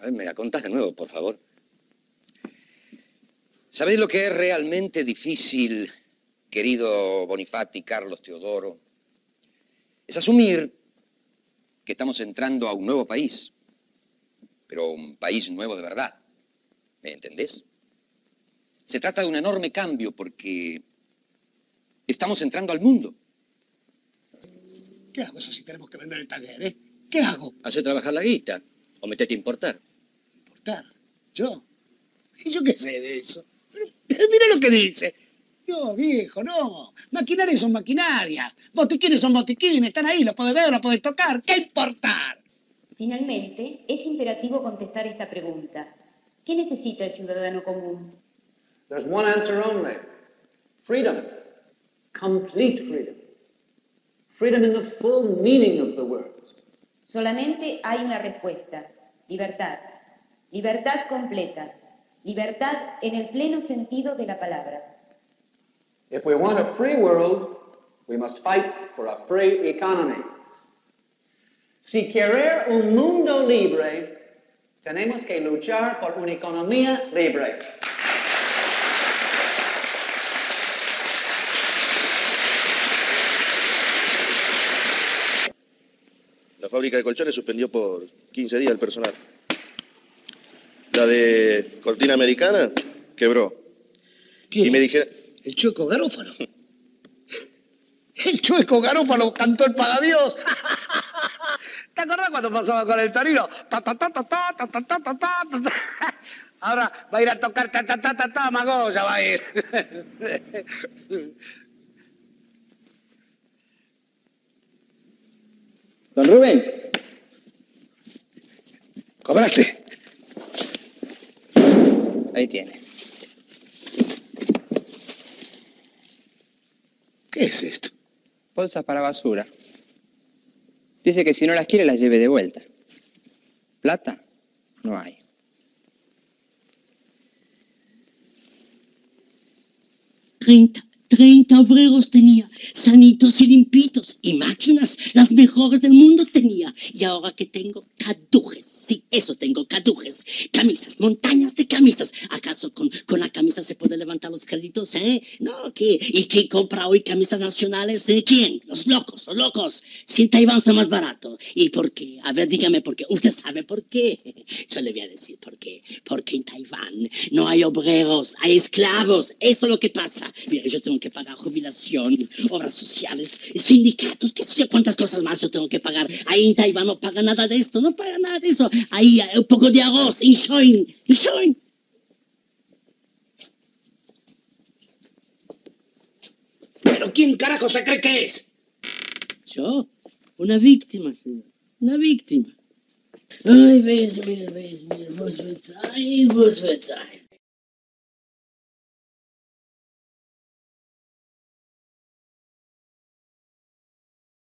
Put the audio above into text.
A ver, me la contás de nuevo, por favor. ¿Sabéis lo que es realmente difícil, querido Bonifati, Carlos Teodoro? Es asumir que estamos entrando a un nuevo país, pero un país nuevo de verdad. ¿Me entendés? Se trata de un enorme cambio porque estamos entrando al mundo. ¿Qué hago eso si tenemos que vender el taller, eh? ¿Qué hago? Hace trabajar la guita o metete a importar. ¿Yo? ¿Y yo qué sé de eso? Pero, pero mira lo que dice. No, viejo, no. Maquinaria son maquinaria. Botiquines son botiquines. Están ahí, los podés ver, los podés tocar. ¿Qué importar? Finalmente, es imperativo contestar esta pregunta. ¿Qué necesita el ciudadano común? There's one answer only. Freedom. Complete freedom. Freedom in the full meaning of the word. Solamente hay una respuesta. Libertad. Libertad completa. Libertad en el pleno sentido de la palabra. If we want a free world, we must fight for a free economy. Si querer un mundo libre, tenemos que luchar por una economía libre. La fábrica de colchones suspendió por 15 días el personal de Cortina Americana, quebró. ¿Qué? Y me dijeron... El Chueco Garófalo. El Chueco Garófalo cantó el Pagadios. ¿Te acordás cuando pasaba con el Torino? Ahora va a ir a tocar ta ta Magoya va a ir. Don Rubén. ¿Cobraste? Ahí tiene. ¿Qué es esto? Bolsas para basura. Dice que si no las quiere las lleve de vuelta. Plata no hay. Treinta, treinta obreros tenía, sanitos y limpitos, y máquinas, las mejores del mundo tenía. Y ahora que tengo cadujes, sí, eso tengo, cadujes, camisas, montañas de camisas. ¿Acaso con, con la camisa se puede levantar los créditos, eh? No, ¿qué? ¿Y quién compra hoy camisas nacionales? Eh? ¿Quién? Los locos, los locos. Si en Taiwán son más barato. ¿Y por qué? A ver, dígame por qué. Usted sabe por qué. Yo le voy a decir por qué. Porque en Taiwán no hay obreros, hay esclavos. Eso es lo que pasa. Mira, yo tengo que pagar jubilación, obras sociales, sindicatos, qué sé cuántas cosas más yo tengo que pagar. Ahí en Taiwán no paga nada de esto, no paga nada de eso. Ahí hay un poco de arroz, inshoin, inshoin. ¿Pero quién carajo se cree que es? Yo, una víctima, señor, una víctima. Ay, ves, mira, ves, mira, vos ves, ay, vos ves, ay.